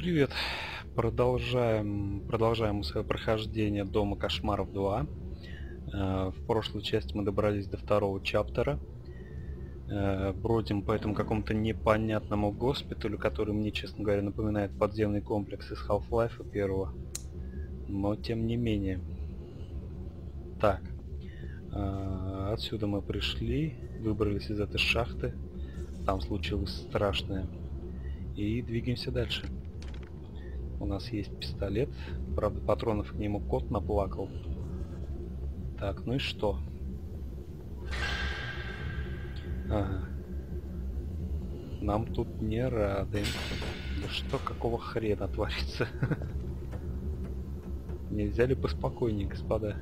Привет. Продолжаем, продолжаем свое прохождение Дома Кошмаров 2. Э, в прошлой части мы добрались до второго чаптера. Э, бродим по этому какому-то непонятному госпиталю, который мне, честно говоря, напоминает подземный комплекс из Half-Life первого. Но тем не менее. Так. Э, отсюда мы пришли, выбрались из этой шахты. Там случилось страшное. И двигаемся дальше. У нас есть пистолет. Правда, патронов к нему кот наплакал. Так, ну и что? Ага. Нам тут не рады. Да что, какого хрена творится? Нельзя ли поспокойнее, господа?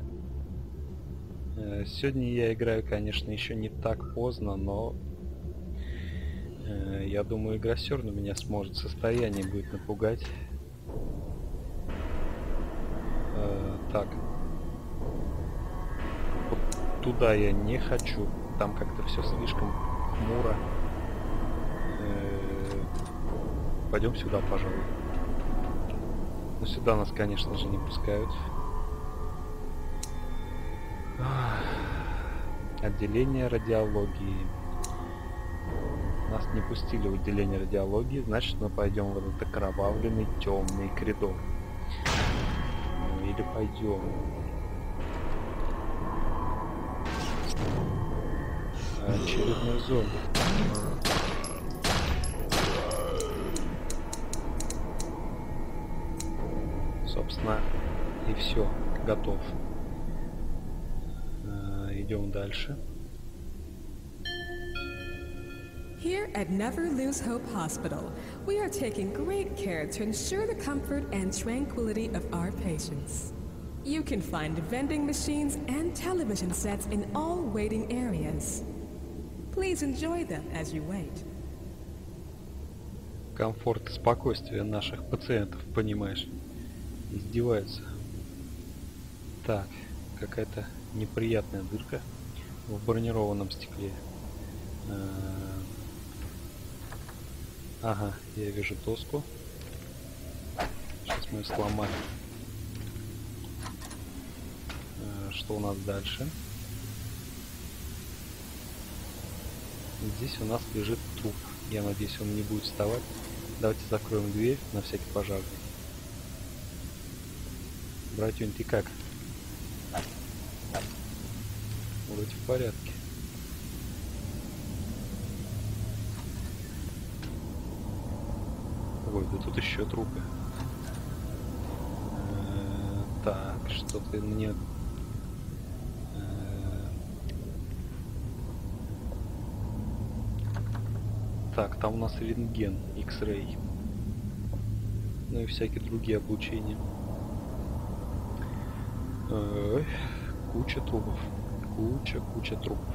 Э, сегодня я играю, конечно, еще не так поздно, но э, я думаю, игра все равно меня сможет состояние будет напугать. Так. Вот туда я не хочу. Там как-то все слишком хмуро. Э, Пойдем сюда, пожалуй. Но сюда нас, конечно же, не пускают. Отделение радиологии. Не пустили в отделение радиологии, значит мы пойдем в этот окровавленный темный коридор или пойдем? Очередной зомби. Собственно, и все, готов. Идем дальше. Here at Never Lose Hope Hospital, we are taking great care to ensure the comfort and tranquility of our patients. You can find vending machines and television sets in all waiting areas. Please enjoy them as you wait. Комфорт и спокойствие наших пациентов, понимаешь? Издеваются. Так, какая-то неприятная дырка в бронированном стекле. Ага, я вижу доску. Сейчас мы ее сломаем. Э, что у нас дальше? Здесь у нас лежит труп. Я надеюсь, он не будет вставать. Давайте закроем дверь на всякий пожарный. Братюнь, ты как? Вроде в порядке. Ой, да тут еще трупы. Э, так, что-то мне... Э, так, там у нас рентген, X-Ray. Ну и всякие другие облучения. Ой, куча трупов. Куча, куча трупов.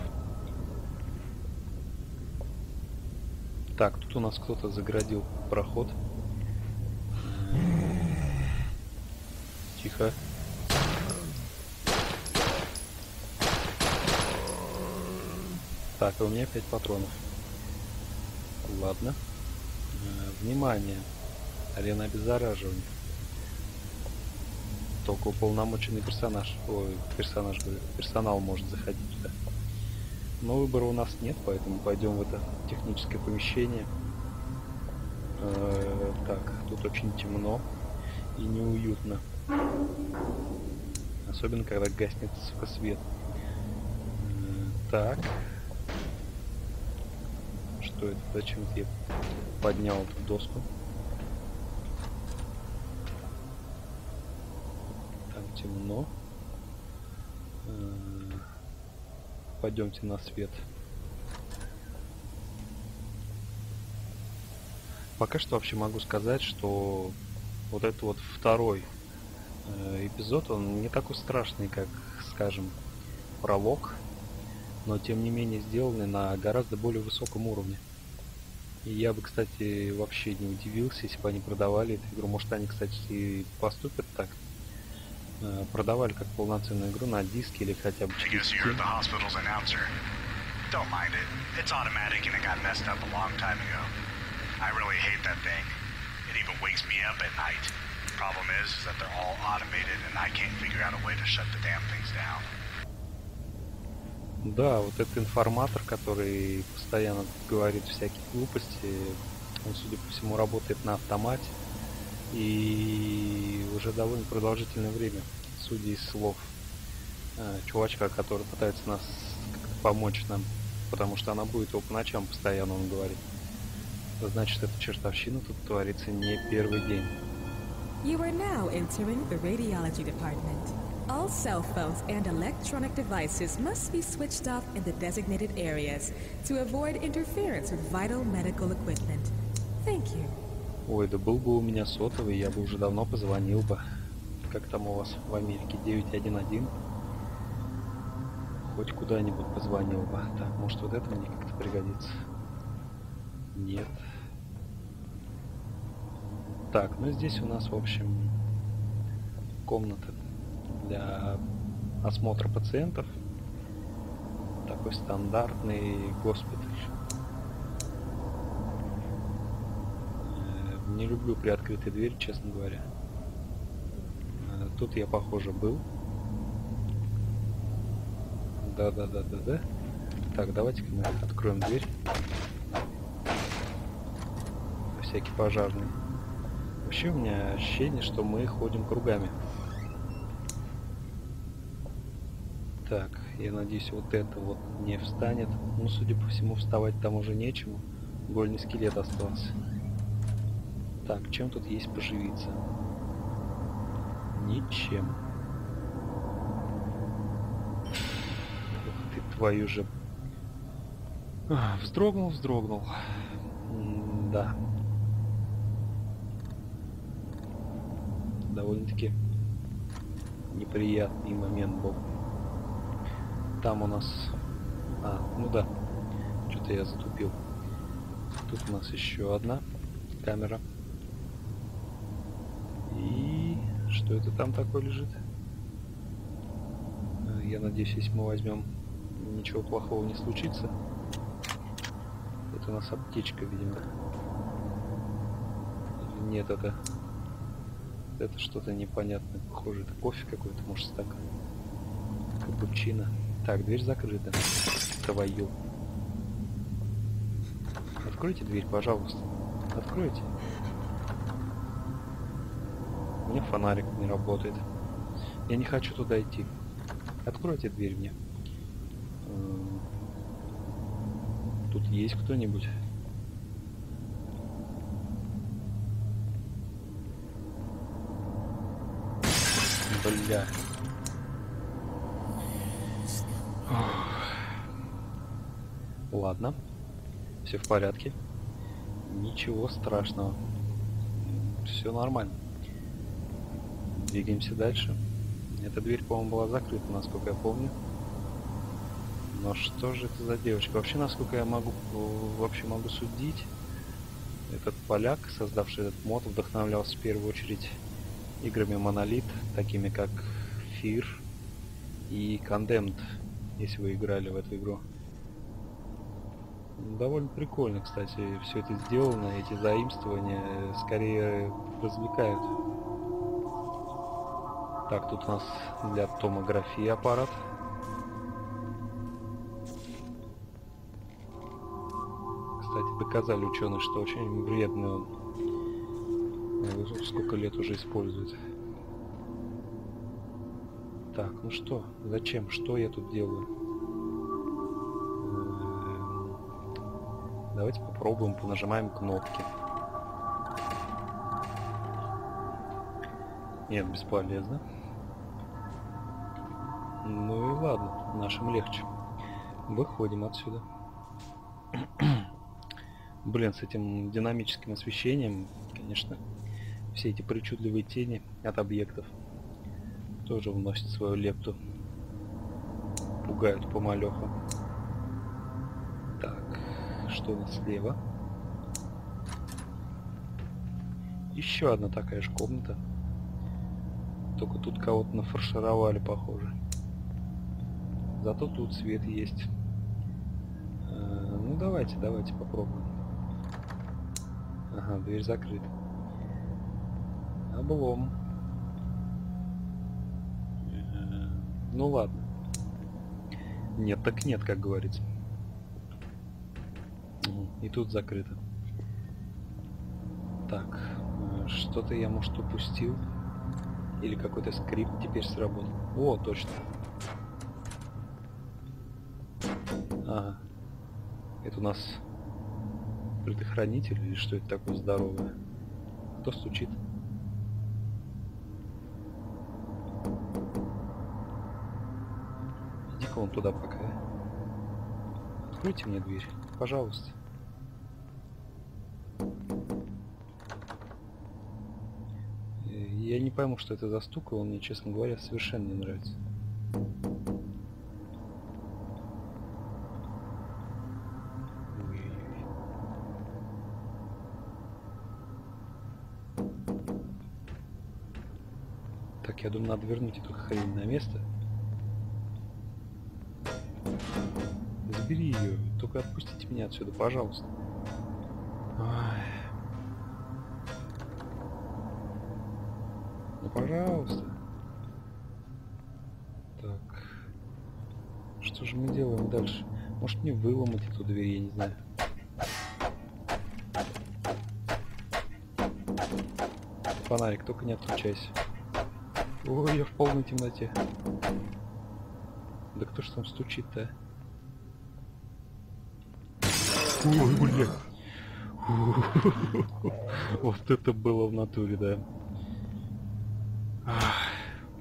Так, тут у нас кто-то заградил проход. Тихо. Так, а у меня 5 патронов. Ладно. Э, внимание. Арена обеззараживания. Только уполномоченный персонаж, ой, персонаж, персонал может заходить туда. Но выбора у нас нет, поэтому пойдем в это техническое помещение. Э, так, тут очень темно и неуютно. Особенно, когда гаснет свет. Так. Что это? Зачем я поднял эту доску? Там темно. Пойдемте на свет. Пока что вообще могу сказать, что вот это вот второй э, эпизод, он не такой страшный, как, скажем, пролог, но тем не менее сделанный на гораздо более высоком уровне. И я бы, кстати, вообще не удивился, если бы они продавали эту игру. Может, они, кстати, и поступят так. Э, продавали как полноценную игру на диске или хотя бы через. Don't mind it. It's automatic and it got messed up a long time ago. I really hate that thing. It even wakes me up at night. Problem is, is that they're all automated, and I can't figure out a way to shut the damn things down. Да, вот этот информатор, который постоянно говорит всякие глупости, он, судя по всему, работает на автомате и уже довольно продолжительное время, судя из слов э, чувачка, который пытается нас помочь нам, потому что она будет его по ночам постоянно, он говорит. Значит, эта чертовщина тут творится не первый день. You are now entering the radiology department. All cell phones and electronic devices must be switched off in the designated areas to avoid interference with vital medical equipment. Thank you. Ой, да был бы у меня сотовый, я бы уже давно позвонил бы. Как там у вас в Америке 911? Хоть куда-нибудь позвонил бы. Так, может вот это мне как-то пригодится? Нет. Так, ну здесь у нас, в общем, комната для осмотра пациентов. Такой стандартный госпиталь. Э, Не люблю приоткрытые двери, честно говоря. Э, Тут я, похоже, был. Да-да-да-да-да. Так, давайте-ка мы откроем дверь. Всякий пожарный. Вообще у меня ощущение, что мы ходим кругами. Так, я надеюсь, вот это вот не встанет. Ну, судя по всему, вставать там уже нечему. Гольный скелет остался. Так, чем тут есть поживиться? Ничем. Ух ты, твою же... Вздрогнул, вздрогнул. М, Да. Довольно-таки неприятный момент был. Там у нас... А, ну да. Что-то я затупил. Тут у нас еще одна камера. И что это там такое лежит? Э, Я надеюсь, если мы возьмем, ничего плохого не случится. Это у нас аптечка, видимо. Нет, это... Это что-то непонятное. Похоже, это кофе какой-то, может, стакан. Капучино. Так, дверь закрыта. Твою. Откройте дверь, пожалуйста. Откройте. У меня фонарик не работает. Я не хочу туда идти. Откройте дверь мне. М, Тут есть кто-нибудь? Бля. Ладно. Все в порядке. Ничего страшного. Все нормально. Двигаемся дальше. Эта дверь, по-моему, была закрыта, насколько я помню. Но что же это за девочка? Вообще, насколько я могу вообще могу судить, этот поляк, создавший этот мод, вдохновлялся в первую очередь играми Monolith, такими как Fear и Condemned, если вы играли в эту игру. Довольно прикольно, кстати, все это сделано, эти заимствования скорее развлекают. Так, тут у нас для томографии аппарат. Кстати, доказали ученые, что очень вредный он. Сколько лет уже используют. Так, ну что? Зачем? Что я тут делаю? Эм, Давайте попробуем, понажимаем кнопки. Нет, бесполезно. Ну и ладно, нашим легче. Выходим отсюда. Блин, с этим динамическим освещением, конечно, все эти причудливые тени от объектов тоже вносят свою лепту. Пугают помалеху. Так, что у нас слева? Еще одна такая же комната. Только тут кого-то нафаршировали, похоже. Зато тут свет есть. Э, Ну давайте, давайте попробуем. Ага, дверь закрыта. Облом. Ну ладно. Нет, так нет, как говорится. И тут закрыто. Так, э, что-то я, может, упустил. Или какой-то скрипт теперь сработал. О, точно. Ага. Это у нас предохранитель или что это такое здоровое? Кто стучит? Туда пока. Откройте мне дверь, пожалуйста. Я не пойму, что это за стук, и он мне, честно говоря, совершенно не нравится. Так, я думаю, надо вернуть эту хрень на место. Забери ее, только отпустите меня отсюда, пожалуйста. Ай. Ну, пожалуйста. Так. Что же мы делаем дальше? Может мне выломать эту дверь, я не знаю. Фонарик, только не отключайся. Ой, я в полной темноте. Да кто ж там стучит-то? Ой, бля. Вот это было в натуре, да. Ах,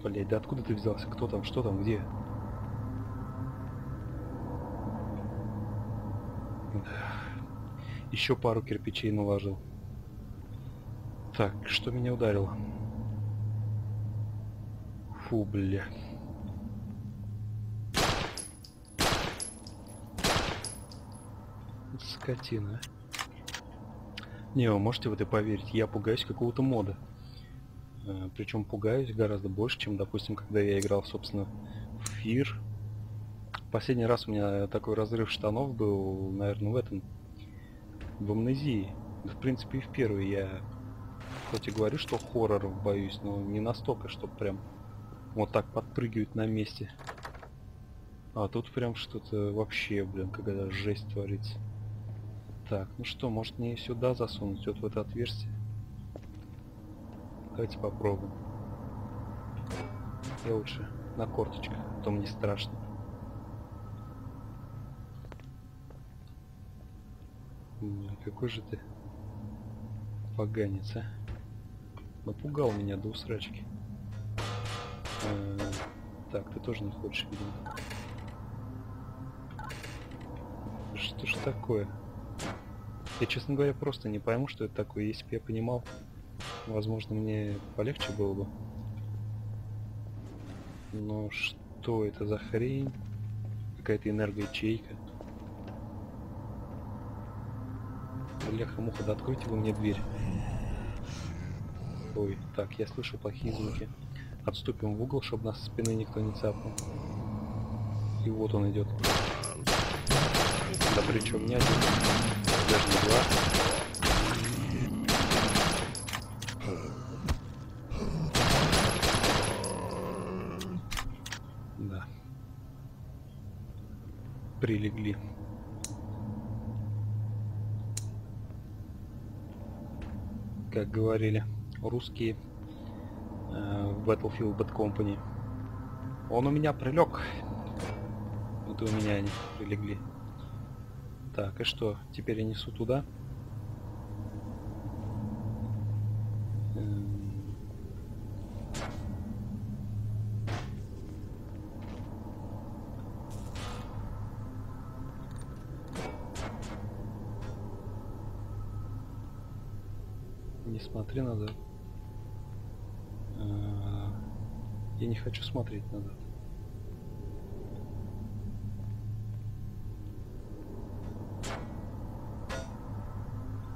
Блядь, да откуда ты взялся? Кто там? Что там? Где? Еще пару кирпичей наложил. Так, что меня ударило? Фу, бля. Скотина. Не, вы можете в это поверить? Я пугаюсь какого-то мода. Причем пугаюсь гораздо больше, чем, допустим, когда я играл, собственно, в Фир. Последний раз у меня такой разрыв штанов был, наверное, в этом, в Амнезии. В принципе, и в первый я, хоть и говорю, что хорроров боюсь, но не настолько, чтобы прям вот так подпрыгивать на месте. А тут прям что-то вообще, блин, какая-то жесть творится. Так, ну что, может мне сюда засунуть, вот в это отверстие? Давайте попробуем. Я лучше на корточках, а то мне страшно. Какой же ты поганец, а? Напугал меня до усрачки. Э, Так, ты тоже не хочешь, видимо. Что ж такое? Я, честно говоря, просто не пойму, что это такое. Если бы я понимал, возможно, мне полегче было бы. Но что это за хрень? Какая-то энергоячейка. Бляха-муха, да откройте вы мне дверь. Ой, так, я слышу плохие звуки. Отступим в угол, чтобы нас со спины никто не цапнул. И вот он идет. Да причем не один, даже не два. Да. Прилегли. Как говорили русские э, в Battlefield Bad Company. Он у меня прилег. Вот у меня они прилегли. Так, и что? Теперь я несу туда. Не смотри назад. А, Я не хочу смотреть назад.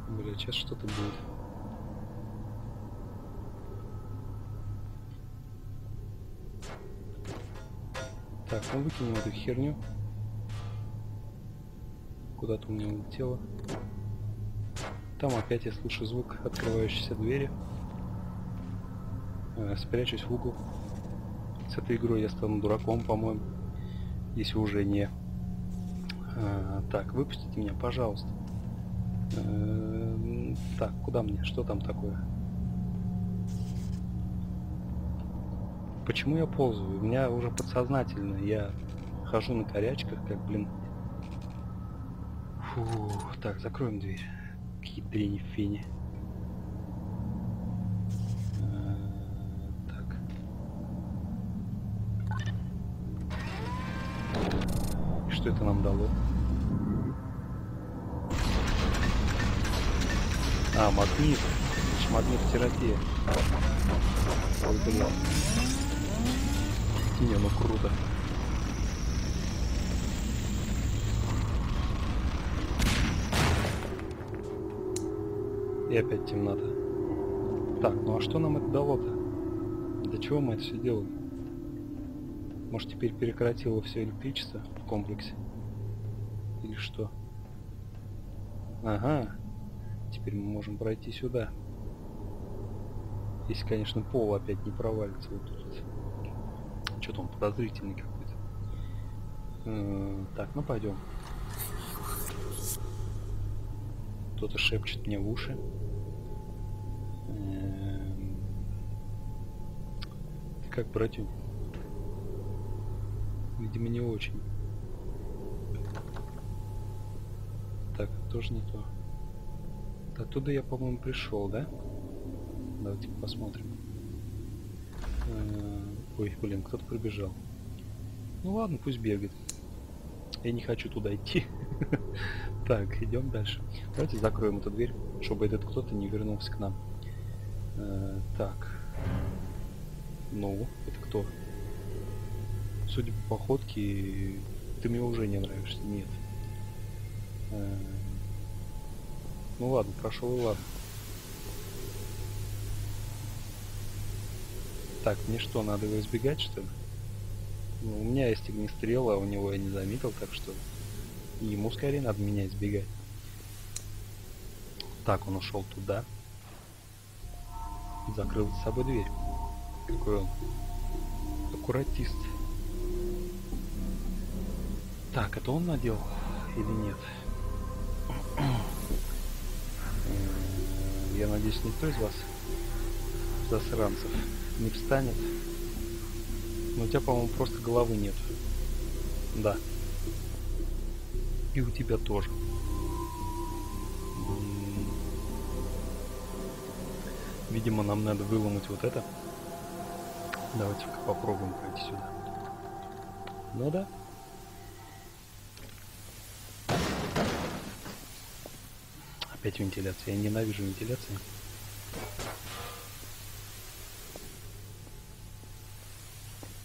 Бля, сейчас что-то будет. Так, ну выкинем эту херню. Куда-то у меня улетело. Там опять я слышу звук открывающейся двери. Э, спрячусь в угол. С этой игрой я стану дураком, по-моему. Если уже не. Э, так, выпустите меня, пожалуйста. Э, так, куда мне? Что там такое? Почему я ползаю? У меня уже подсознательно. Я хожу на корячках, как, блин. Фу, так, закроем дверь. Какие дрени фени. Э, Так. Что это нам дало? А, магнит. Магнитотерапия. Ой, блин. Не, ну круто. И опять темнота. Так, ну а что нам это дало-то? Для чего мы это все делаем? Может теперь прекратило все электричество в комплексе? Или что? Ага. Теперь мы можем пройти сюда. Если, конечно, пол опять не провалится вот тут. Что-то он подозрительный какой-то. Так, ну пойдем. Кто-то шепчет мне в уши. Эм, Ты как, братюк? Видимо, не очень. Так, тоже не то. Оттуда я, по-моему, пришел, да? Давайте посмотрим. Э, Ой, блин, кто-то прибежал. Ну ладно, пусть бегает. Я не хочу туда идти. Так, идем дальше. Давайте закроем эту дверь, чтобы этот кто-то не вернулся к нам. Э, Так. Ну, это кто? Судя по походке, ты мне уже не нравишься. Нет. Ну ладно, прошел и ладно. Так, мне что, надо его избегать, что ли? Ну, у меня есть огнестрел, а у него я не заметил, так что ему скорее надо меня избегать. Так, он ушел туда. Закрыл за собой дверь. Какой он аккуратист. Так, это он надел или нет? Я надеюсь, никто из вас засранцев не встанет. Но у тебя, по-моему, просто головы нет. Да. И у тебя тоже. Видимо, нам надо выломать вот это. Давайте-ка попробуем пройти сюда. Ну да. Опять вентиляция. Я ненавижу вентиляцию.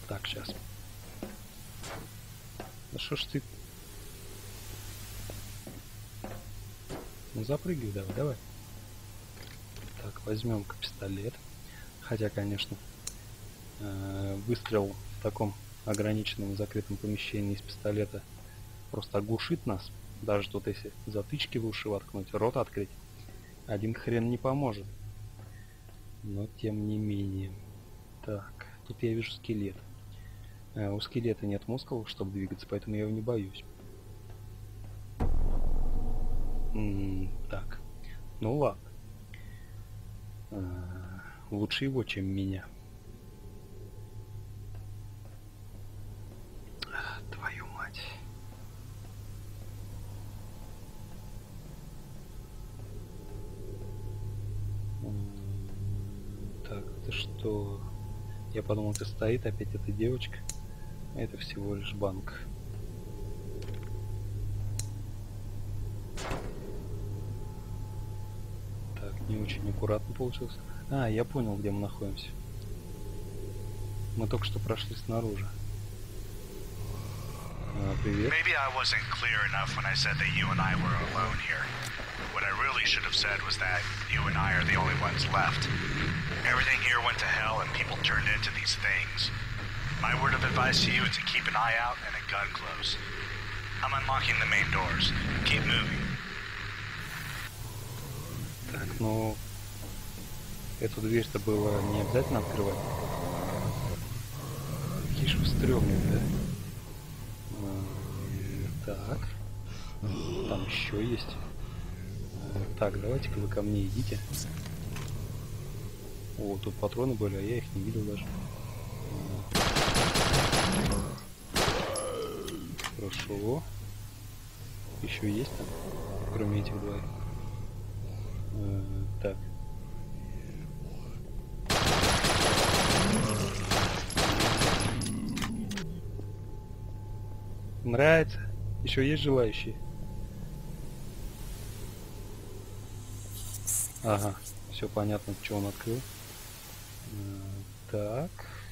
Так, сейчас. Да что ж ты... Ну запрыгивай давай, давай. Так, возьмем-ка пистолет. Хотя, конечно, э, выстрел в таком ограниченном закрытом помещении из пистолета просто оглушит нас. Даже тут если затычки в уши воткнуть, рот открыть, один хрен не поможет. Но тем не менее. Так, тут я вижу скелет. Э, у скелета нет мускулов, чтобы двигаться, поэтому я его не боюсь. М, так, ну ладно. Э, лучше его, чем меня. А, Твою мать. М, Так, это что? Я подумал, это стоит опять эта девочка. Это всего лишь банк. Так, не очень аккуратно получилось. А, я понял, где мы находимся. Мы только что прошли снаружи. А, привет. Maybe I wasn't clear enough when I said that you and I were alone here. What I really should have said was that you and I are the only ones left. Everything here went to hell and people turned into these things. My word of advice to you is to keep an eye out and a gun close. I'm unlocking the main doors. Keep moving. Так, ну... Эту дверь-то было не обязательно открывать. Какие же вы стрёмные, да? Так. Там еще есть. Так, давайте-ка вы ко мне идите. О, тут патроны были, а я их не видел даже. Хорошо. Еще есть там, кроме этих двоих. Э, так. Нравится? Еще есть желающие? Ага, все понятно, что он открыл. Так,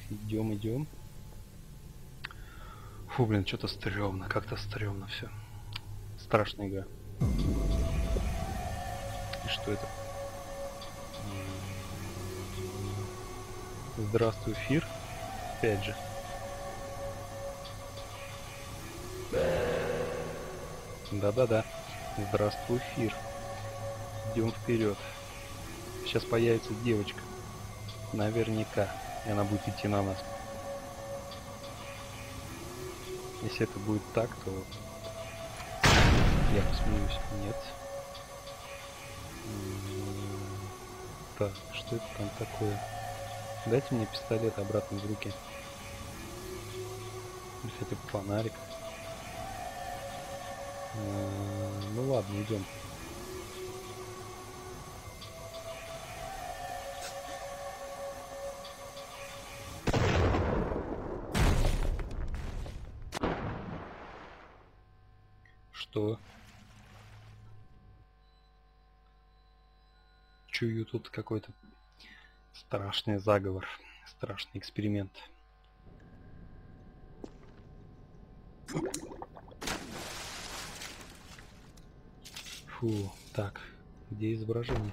идем, идем. Фу, блин, что-то стрёмно, как-то стрёмно все. Страшная игра. И что это? Здравствуй, эфир. Опять же. Да-да-да. Здравствуй, эфир. Идем вперед. Сейчас появится девочка. Наверняка. И она будет идти на нас. Если это будет так, то я посмеюсь. Нет. Так, что это там такое? Дайте мне пистолет обратно в руки. Бы фонарик. Э, ну ладно, идем. Что? Чую тут какой-то страшный заговор, страшный эксперимент. Фу, так, где изображение?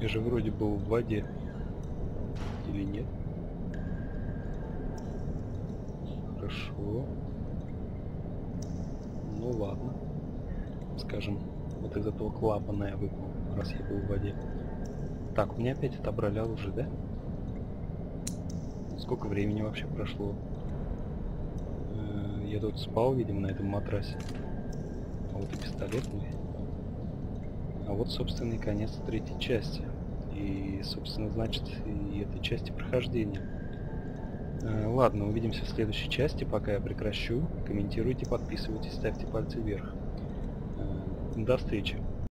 Я же вроде был в воде. Или нет? Хорошо. Ну ладно. Скажем, вот из этого клапана я выпал, раз я был в воде. Так, у меня опять отобрали оружие, да? Сколько времени вообще прошло? Я тут спал, видимо, на этом матрасе. А вот и пистолет мой. А вот, собственно, и конец третьей части. И, собственно, значит, и этой части прохождения. Э, ладно, увидимся в следующей части. Пока я прекращу. Комментируйте, подписывайтесь, ставьте пальцы вверх. Э, до встречи.